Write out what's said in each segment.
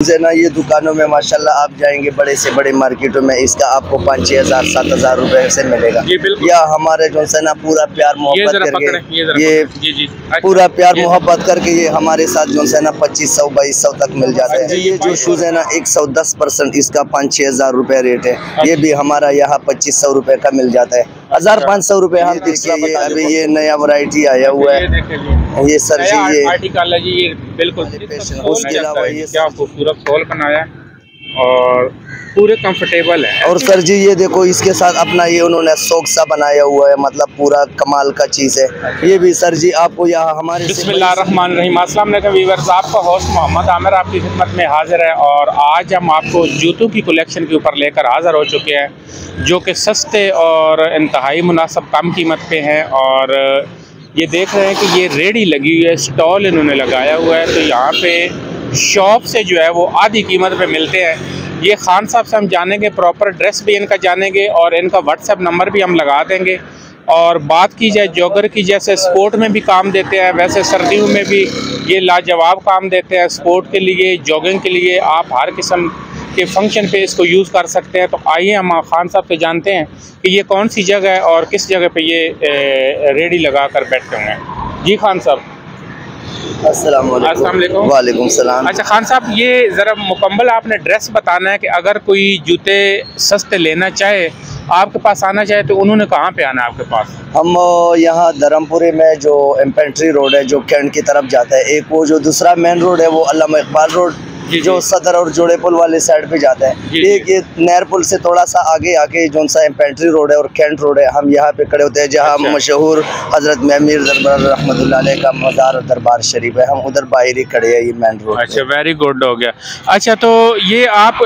है ना ये दुकानों में माशाल्लाह आप जाएँगे बड़े से बड़े मार्केटों में इसका आपको पाँच छह हज़ार सात हज़ार रूपए से मिलेगा। या हमारे जो है ना पूरा प्यार मोहब्बत करके ये ये जी जी। अच्छा, पूरा प्यार मोहब्बत करके ये हमारे साथ जो है ना पच्चीस सौ बाईस सौ तक मिल जाता अच्छा, है। ये ये जो शूज़ है ना एक सौ दस परसेंट इसका पाँच छह हज़ार रूपए रेट है। ये भी हमारा यहाँ पच्चीस सौ रूपए का मिल जाता है। हज़ार। पाँच सौ रूपए हम देखिए ये अभी ये नया वैरायटी आया हुआ है। ये सर जी ये आर्टिकल है जी ये बिल्कुल उसके अलावा ये क्या खूबसूरत सोल बनाया है। और पूरे कंफर्टेबल है। और सर जी ये देखो इसके साथ अपना ये उन्होंने शौक सा बनाया हुआ है मतलब पूरा कमाल का चीज़ है। ये भी सर जी आपको यहाँ हमारे से बिस्मिल्लाहिर्रहमानिर्रहीम अस्सलाम वालेकुम व्यूअर्स आपका होस्ट मोहम्मद आमिर आपकी खिदमत में हाजिर है और आज हम आपको जूतों की कलेक्शन के ऊपर लेकर हाजिर हो चुके हैं जो कि सस्ते और इंतहाई मुनासब कम कीमत पे हैं और ये देख रहे हैं कि ये रेडी लगी हुई है स्टॉल इन्होंने लगाया हुआ है। तो यहाँ पे शॉप से जो है वो आधी कीमत पे मिलते हैं। ये खान साहब से हम जानेंगे प्रॉपर एड्रेस भी इनका जानेंगे और इनका व्हाट्सएप नंबर भी हम लगा देंगे। और बात की जाए जॉगर की जैसे स्पोर्ट में भी काम देते हैं, वैसे सर्दियों में भी ये लाजवाब काम देते हैं स्पोर्ट के लिए जॉगिंग के लिए। आप हर किस्म के फ़ंक्शन पे इसको यूज़ कर सकते हैं। तो आइए हम खान साहब से जानते हैं कि ये कौन सी जगह है और किस जगह पे ये रेडी लगा कर बैठे हुए हैं। जी खान साहब। वालेकुम। सलाम। अच्छा खान साहब ये ज़रा मुकम्मल आपने ड्रेस बताना है कि अगर कोई जूते सस्ते लेना चाहे आपके पास आना चाहे तो उन्होंने कहाँ पे आना है आपके पास? हम यहाँ धर्मपुरी में जो एम्पेंट्री रोड है जो कैंट की तरफ़ जाता है एक वो जो दूसरा मेन रोड है वो अलामा इकबाल रोड जी। सदर और जोड़े पुल वाले साइड पे जाता है। एक ये नहर पुल से थोड़ा सा आगे आके जो सा इन्फेंट्री रोड है और कैंट रोड है हम यहाँ पे खड़े होते हैं जहाँ अच्छा। मशहूर हज़रत महमीर दरबार अलैह का मज़ार और दरबार शरीफ है। हम उधर बाहर ही खड़े हैं ये मेन रोड अच्छा वेरी गुड हो गया। अच्छा तो ये आप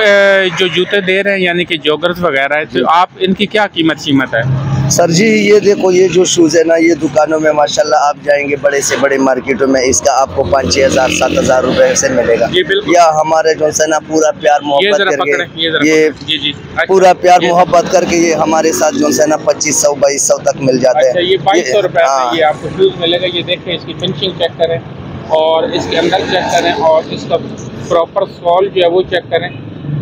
जो जूते दे रहे हैं यानी कि जॉगर्स वगैरह है तो आप इनकी क्या कीमत कीमत है? सर जी ये देखो ये जो शूज़ है ना ये दुकानों में माशाल्लाह आप जाएँगे बड़े से बड़े मार्केटों में इसका आपको पाँच छः हज़ार सात हज़ार रुपए से मिलेगा। या हमारे जो है ना पूरा प्यार मोहब्बत करके ये ये। जी जी। अच्छा, पूरा प्यार मोहब्बत करके ये हमारे साथ जो है ना पच्चीस सौ बाईस सौ तक मिल जाते अच्छा हैं। ये बाईस सौ रुपये हाँ। ये आपको शूज़ मिलेगा। ये देखें इसकी फिनिशिंग चेक करें और इसके अंदर चेक करें और इसका प्रॉपर सॉल जो है वो चेक करें।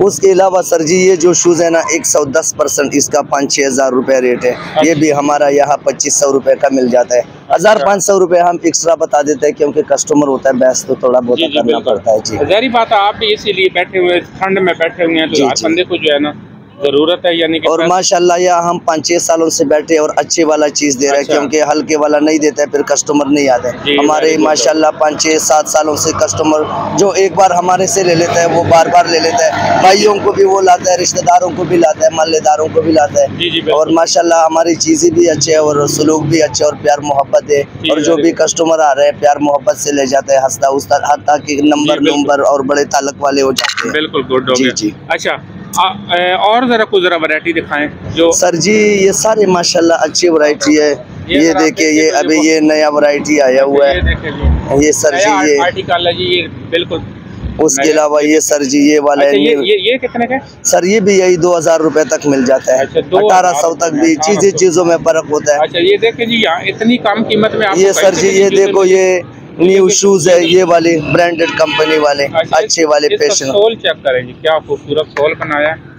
उसके अलावा सर जी ये जो शूज़ है ना एक सौ दस परसेंट इसका पाँच छह हज़ार रुपये रेट है। ये भी हमारा यहाँ पच्चीस सौ रुपये का मिल जाता है। हज़ार अच्छा। पाँच सौ रुपये हम एक्स्ट्रा बता देते हैं क्योंकि कस्टमर होता है बहस तो थोड़ा बहुत करना पड़ता है जी। जहरी बात है आप भी इसीलिए बैठे हुए ठंड में बैठे हुए हैं तो बंदे को जो है ना ज़रूरत है यानी कि और माशाल्लाह यहाँ हम पाँच छः सालों से बैठे और अच्छे वाला चीज़ दे रहे हैं अच्छा। क्योंकि हल्के वाला नहीं देता है फिर कस्टमर नहीं आते हमारे माशाल्लाह पाँच छः सात सालों से कस्टमर जो एक बार हमारे से ले लेता है वो बार बार ले लेता है। भाइयों को भी वो लाता है रिश्तेदारों को भी लाता है मोहल्लेदारों को भी लाता है। और माशाल्लाह हमारी चीज़ें भी अच्छे है और सलूक भी अच्छे और प्यार मोहब्बत है। और जो भी कस्टमर आ रहे हैं प्यार मोहब्बत से ले जाते हैं हंसता उस्ता हत्ता कि नंबर। नंबर और बड़े तालक वाले हो जाते हैं। बिल्कुल गुड हो जी, गया। जी। अच्छा आ, और जरा कुछ जरा वैरायटी दिखाएँ जो सर जी ये सारे माशाल्लाह अच्छी वैरायटी है। ये ये देखिए ये तो अभी ये नया वैरायटी आया हुआ है। ये सर जी ये आर्टिकल है जी ये बिल्कुल उसके अलावा ये सर जी ये वाला अच्छा है ये ये ये कितने का सर ये भी यही दो हज़ार रूपए तक मिल जाता है। अच्छा, 2000 अठारह सौ तक भी चीज़ें चीज़ों में फ़र्क होता है। अच्छा ये देखें जी यहाँ इतनी कम कीमत में ये सर जी ये देखो ये न्यू शूज़ है ये वाले ब्रांडेड कंपनी वाले अच्छा, वाले फ़ैशन सोल चेक करें जी क्या खूबसूरत सोल बनाया है।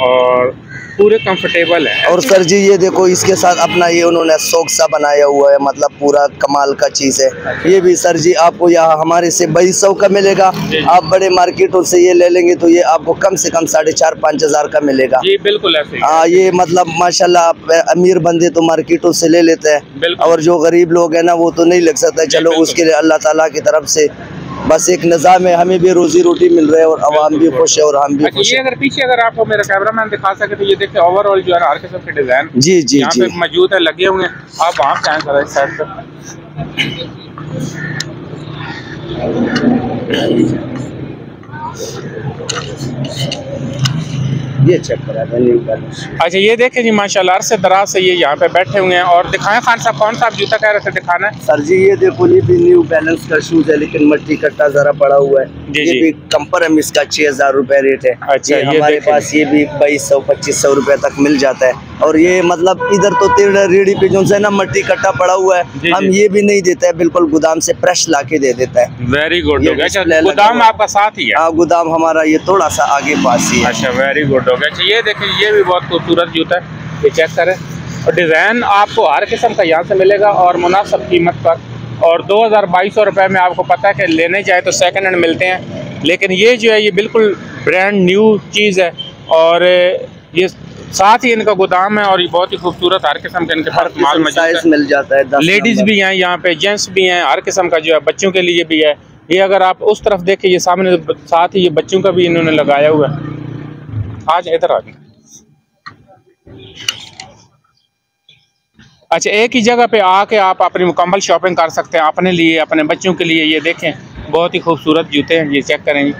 और पूरे कंफर्टेबल है। और सर जी ये देखो इसके साथ अपना ये उन्होंने शौक सा बनाया हुआ है मतलब पूरा कमाल का चीज़ है। ये भी सर जी आपको यहाँ हमारे से बाईस सौ का मिलेगा। आप बड़े मार्केटों से ये ले लेंगे तो ये आपको कम से कम साढ़े चार पाँच हज़ार का मिलेगा। जी बिल्कुल ऐसे ही हाँ। ये मतलब माशाल्लाह आप अमीर बंदे तो मार्केटों से ले लेते हैं। और जो गरीब लोग हैं ना वो तो नहीं लग सकता। चलो उसके लिए अल्लाह ताला की तरफ़ से बस एक निज़ाम है हमें भी रोजी रोटी मिल रहा है और आवाम भी खुश है और हम भी अच्छा खुश है। अगर पीछे अगर आपको मेरा कैमरा मैन दिखा सके तो ये देखे ओवरऑल जो है हर किस्म के डिज़ाइन जी जी जी। मौजूद है लगे हुए हैं। आप वहाँ पे जरा इस साइड पे। ये चेक करा था न्यू बैलेंस अच्छा ये देखें जी माशाल्लाह से दराज से ये यहाँ पे बैठे हुए हैं और दिखाएँ खान साहब कौन सा आप जूता कह रहे थे दिखाना है? सर जी ये देखो ये भी न्यू बैलेंस का शूज़ है लेकिन मट्टी कट्टा जरा पड़ा हुआ है। जी, ये भी कंपर है इसका छह हज़ार रूपए रेट है। अच्छा, ये हमारे पास ये भी बाईस सौ पच्चीस सौ रूपए तक मिल जाता है। और ये मतलब इधर तो रेडी पे जो है ना मट्टी कट्टा पड़ा हुआ है। हम ये भी नहीं देता है बिल्कुल गोदाम से फ्रेश ला के दे देता है। वेरी गुड हो अच्छा लगा गोदाम आपका साथ ही है। हाँ गोदाम हमारा ये थोड़ा सा आगे पास ही है। अच्छा वेरी गुड हो गया। अच्छा ये देखें ये भी बहुत खूबसूरत जूता है। ये चेक करें। और डिज़ाइन आपको हर किस्म का यहाँ से मिलेगा और मुनासब कीमत पर। और दो हज़ार बाईस सौ रुपये में आपको पता है कि लेने जाए तो सेकेंड हैंड मिलते हैं। लेकिन ये जो है ये बिल्कुल ब्रांड न्यू चीज़ है। और ये साथ ही इनका गोदाम है और ये बहुत ही खूबसूरत हर किस्म का इनके हर पास माल साइज़ मिल जाता है लेडीज़ भी हैं यहाँ पे जेंट्स भी हैं हर किस्म का जो है बच्चों के लिए भी है। ये अगर आप उस तरफ़ देखें ये सामने साथ ही ये बच्चों का भी इन्होंने लगाया हुआ है। आज इधर आ अच्छा एक ही जगह पे आके आप अपनी मुकम्मल शॉपिंग कर सकते हैं। अपने लिए, अपने बच्चों के लिए ये देखें। बहुत ही खूबसूरत जूते हैं, ये चेक करें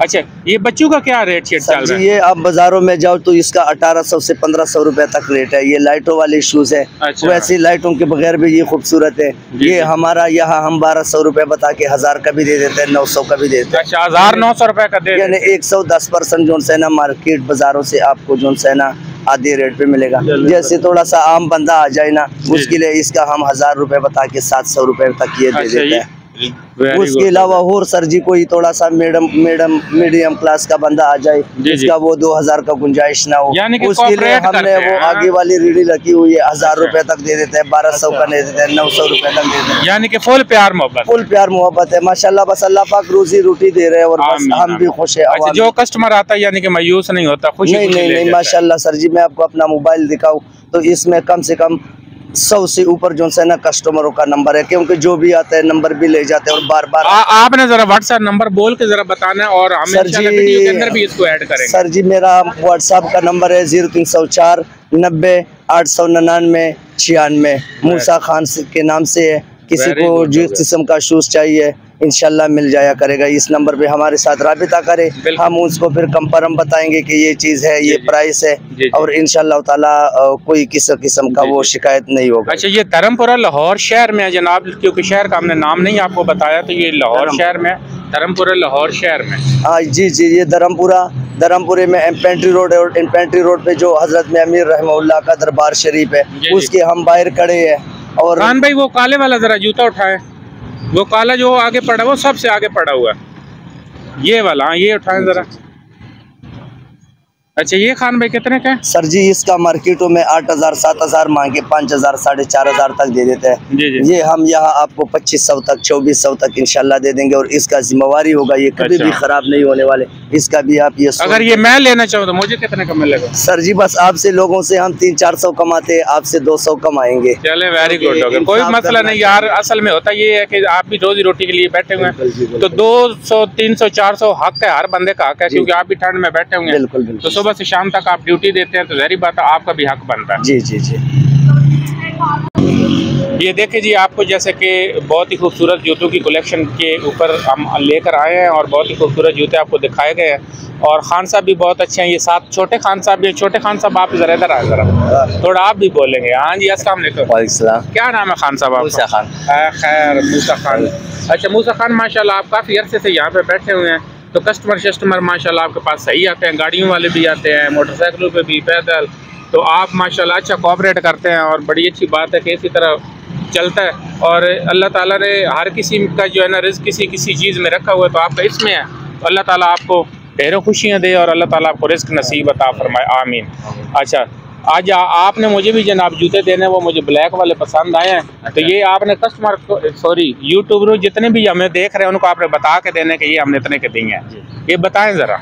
अच्छा ये बच्चों का क्या रेट शेट चल रहा है? ये आप बाजारों में जाओ तो इसका 1800 से 1500 रुपए तक रेट है। ये लाइटों वाले शूज़ है। अच्छा। वैसे लाइटों के बगैर भी ये खूबसूरत है। ये हमारा यहाँ हम बारह सौ रुपए बता के हज़ार का भी दे देते हैं नौ सौ का भी दे देते हैं। अच्छा हज़ार नौ सौ रुपये का दे यानी एक सौ दस परसेंट जो है ना मार्केट बाजारों से आपको जो है ना आधे रेट पे मिलेगा। जैसे थोड़ा सा आम बंदा आ जाए ना उसके लिए इसका हम हज़ार रुपए बता के सात सौ रुपए तक ये दे अच्छा देते हैं। उसके अलावा और सर जी कोई थोड़ा सा मैडम मैडम मीडियम क्लास का बंदा आ जाए जी, जी। वो दो हज़ार का गुंजाइश ना हो उसके लिए हमने वो आगे वाली रीडी रखी हुई है हज़ार अच्छा। रुपए तक दे देते हैं बारह सौ का दे देते हैं नौ सौ रुपए तक दे देते हैं। यानी कि फुल प्यार मोहब्बत। फुल प्यार मोहब्बत है माशाल्लाह बस अल्लाह पाक रोजी रोटी दे रहे हैं और बस हम भी खुश है अच्छा जो कस्टमर आता है यानी कि मायूस नहीं होता खुशी नहीं नहीं माशाल्लाह सर जी मैं आपको अपना मोबाइल दिखाऊँ तो इसमें कम से कम सौ से ऊपर जो है ना कस्टमरों का नंबर है क्योंकि जो भी आता है नंबर भी ले जाते हैं और बार बार आ, आपने जरा व्हाट्सएप नंबर बोल के जरा बताना है और हमें सर जी- वीडियो के अंदर भी इसको ऐड करें सर जी मेरा व्हाट्सएप का नंबर है ज़ीरो तीन सौ चार नब्बे आठ सौ निन्यानवे छियानवे। मूसा खान के नाम से है। किसी को जिस किस्म का शूज़ चाहिए इंशाल्लाह मिल जाया करेगा। इस नंबर पे हमारे साथ राबिता करे। हम उसको फिर कंफर्म बताएँगे कि ये चीज़ है ये प्राइस है। और ताला कोई किसी किस्म का वो शिकायत नहीं होगा। अच्छा ये धर्मपुरा लाहौर शहर में है जनाब क्योंकि शहर का हमने नाम नहीं आपको बताया तो ये लाहौर शहर में धर्मपुरा लाहौर शहर में। हाँ जी जी ये धर्मपुरा धर्मपुरे में एम्पेंट्री रोड है और एम्पेंट्री रोड पे जो हज़रत में अमीर रहमउल्लाह का दरबार शरीफ है। उसके हम बाहर खड़े हैं और खान भाई वो काले वाला जरा जूता उठाए। वो काला जो आगे पड़ा वो सबसे आगे पड़ा हुआ है। ये वाला हाँ ये उठाएँ जरा। अच्छा ये खान भाई कितने का सर जी इसका मार्केटों में आठ हज़ार सात हज़ार मांगे पाँच हज़ार साढ़े चार हज़ार तक दे देते हैं। जी जी। ये हम यहाँ आपको पच्चीस सौ तक चौबीस सौ तक इनशाला दे देंगे और इसका जिम्मेवारी होगा ये कभी अच्छा। भी खराब नहीं होने वाले। इसका भी आप ये अगर ये मैं लेना चाहूँ तो मुझे कितने का मिलेगा? सर जी बस आपसे लोगों से हम तीन चार सौ कमाते हैं आपसे दो सौ कमाएँगे। चले वेरी गुड कोई मसला नहीं यार असल में होता ये है कि आप भी रोजी रोटी के लिए बैठे हुए हैं। तो दो सौ तीन सौ चार सौ हक है हर बंदे का हक है क्योंकि आप भी ठंड में बैठे हुए बिल्कुल बिल्कुल। तो सुबह से शाम तक आप ड्यूटी देते हैं तो जहरी बात है आपका भी हक बनता है। जी जी जी। ये देखे जी आपको जैसे कि बहुत ही खूबसूरत जूतों की कलेक्शन के ऊपर हम लेकर आए हैं और बहुत ही खूबसूरत जूते आपको दिखाए गए हैं। और खान साहब भी बहुत अच्छे हैं। ये साथ छोटे खान साहब भी छोटे खान साहब आप जरा इधर आए जरा। थोड़ा आप भी बोलेंगे। हाँ जी सलाम। क्या नाम है खान साहब खान। खैर मूसा खान। अच्छा मूसा खान माशाल्लाह आप काफ़ी अरसे से यहाँ पे बैठे हुए हैं। तो कस्टमर शस्टमर माशाल्लाह आपके पास सही आते हैं, गाड़ियों वाले भी आते हैं, मोटरसाइकिलों पे भी पैदल। तो आप माशाल्लाह अच्छा कोऑपरेट करते हैं और बड़ी अच्छी बात है कि इसी तरह चलता है। और अल्लाह ताला ने हर किसी का जो है ना रिस्क किसी किसी चीज़ में रखा हुआ है तो आपका इसमें है। तो अल्लाह ताला आपको ढेरों खुशियाँ दे और अल्लाह ताला आपको रिस्क नसीब अता फरमाए, आमीन। अच्छा आज आ, आपने मुझे भी जनाब जूते देने वो मुझे ब्लैक वाले पसंद आए हैं। तो ये आपने कस्टमर को सॉरी यूट्यूबर जितने भी हमें देख रहे हैं उनको आपने बता के देने के ये हमने इतने के दिए हैं ये बताएँ ज़रा।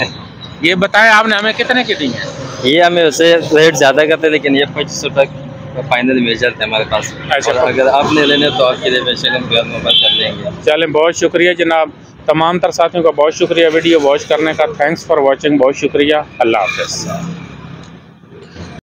ये बताएँ आपने हमें कितने के हैं ये हमें वैसे रेट ज़्यादा करते लेकिन ये पच्चीस रुपये का फाइनल मिल जाते हैं हमारे पास। अच्छा। अगर आपने लेने तो आपके लिए हम कर चलें बहुत शुक्रिया जनाब। तमाम तर साथियों का बहुत शुक्रिया। वीडियो वॉच करने का थैंक्स फॉर वॉचिंग बहुत शुक्रिया। अल्लाह हाफ़